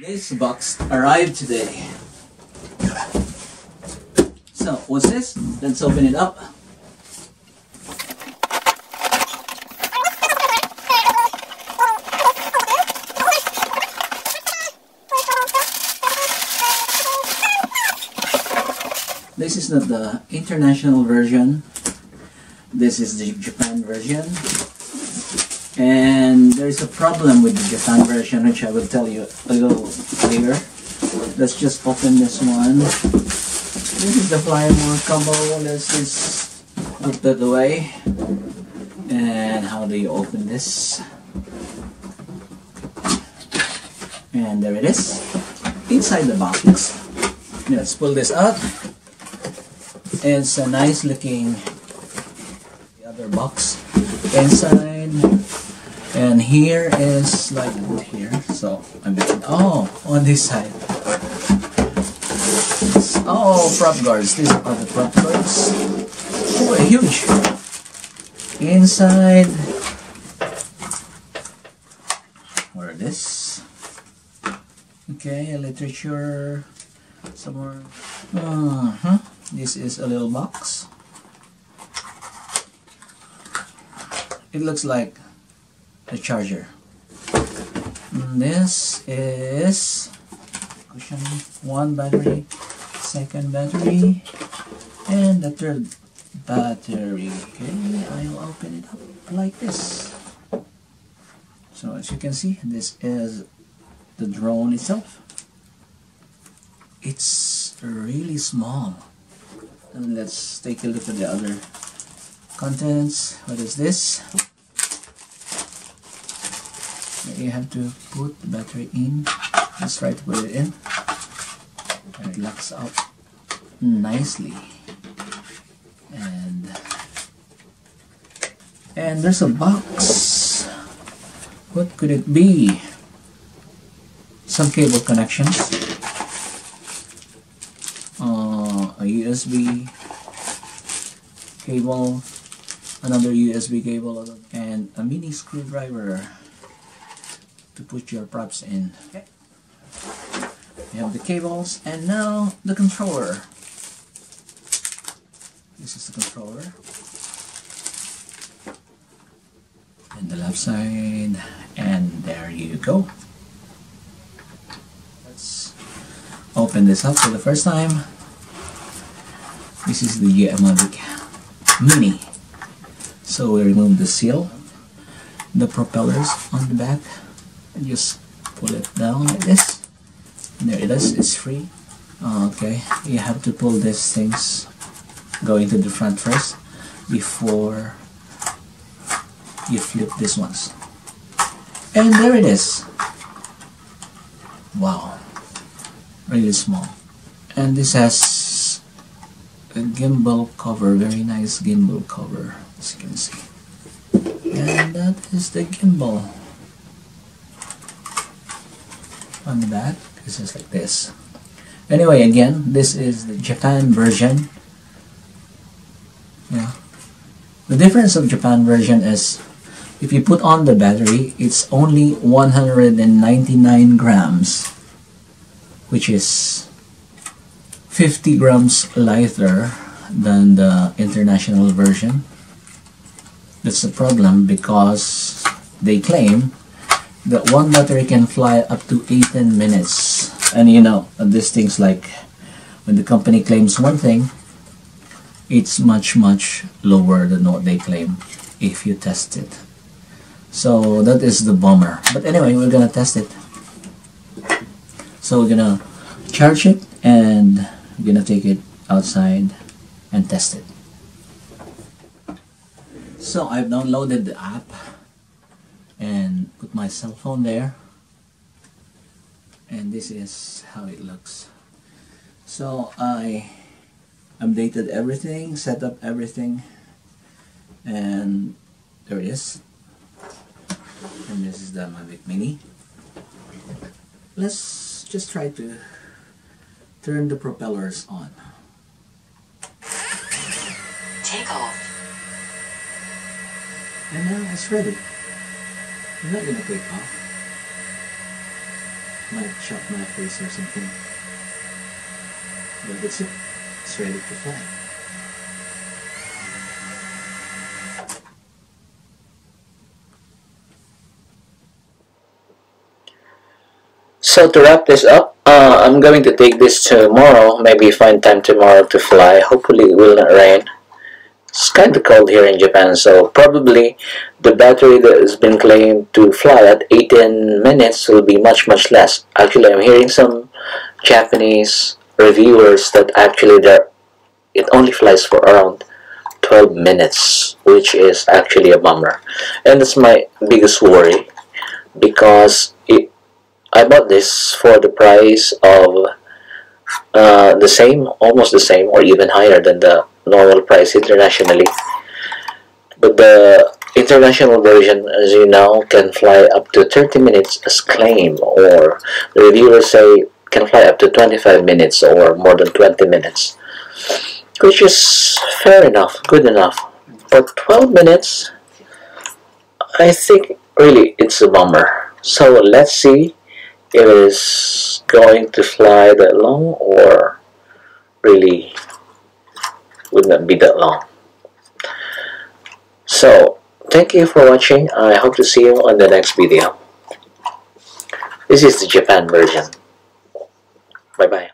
This box arrived today. So, what's this? Let's open it up. This is not the international version. This is the Japan version. And there's a problem with the Japan version, which I will tell you a little later. Let's just open this one. This is the Flymore combo. Let's just put that away. And how do you open this? And there it is. Inside the box. Let's pull this out. It's a nice looking the other box inside and here is like here so I'm between oh on this side. Oh prop guards these are the prop guards. Oh huge. Inside. Where this? Okay literature. Somewhere uh -huh. this is a little box. It looks like a charger. This is cushion one battery, second battery, and the third battery. Okay, I'll open it up like this. So as you can see, this is the drone itself. It's really small. And let's take a look at the other contents. What is this? You have to put the battery in. Let's try to put it in. And it locks up nicely. And and there's a box. What could it be? Some cable connections. Uh, a USB cable another USB cable and a mini screwdriver to put your props in. Okay. You have the cables and now the controller. This is the controller. And the left side and there you go. Let's open this up for the first time. This is the Mavic Mini. So we remove the seal, the propellers on the back, and just pull it down like this. There it is, it's free. Okay, you have to pull these things going to the front first before you flip these ones. And there it is. Wow, really small. And this has a gimbal cover, very nice gimbal cover as you can see. And that is the gimbal. On the back, it's just like this. Anyway, again, this is the Japan version. Yeah. The difference of Japan version is if you put on the battery, it's only 199 grams, which is 50 grams lighter than the international version. That's the problem because they claim that one battery can fly up to 18 minutes. And you know, these things like when the company claims one thing, it's much, much lower than what they claim if you test it. So that is the bummer. But anyway, we're gonna test it. So we're gonna charge it and we're gonna take it outside and test it. So I've downloaded the app and put my cell phone there and this is how it looks. So I updated everything, set up everything and there it is. And this is the Mavic Mini. Let's just try to turn the propellers on. Take off. And now it's ready. I'm not gonna take off. might shock my face or something. But that's it. It's ready to fly. So to wrap this up, uh, I'm going to take this tomorrow, maybe find time tomorrow to fly. Hopefully it will not rain. It's kind of cold here in Japan, so probably the battery that has been claimed to fly at 18 minutes will be much much less. Actually, I'm hearing some Japanese reviewers that actually it only flies for around 12 minutes, which is actually a bummer. And that's my biggest worry because it, I bought this for the price of uh, the same, almost the same, or even higher than the normal price internationally. But the international version, as you know, can fly up to 30 minutes as claim, or the reviewers say can fly up to 25 minutes or more than 20 minutes, which is fair enough, good enough. But 12 minutes, I think really it's a bummer. So let's see if it is going to fly that long or really would not be that long. So, thank you for watching. I hope to see you on the next video. This is the Japan version. Bye-bye.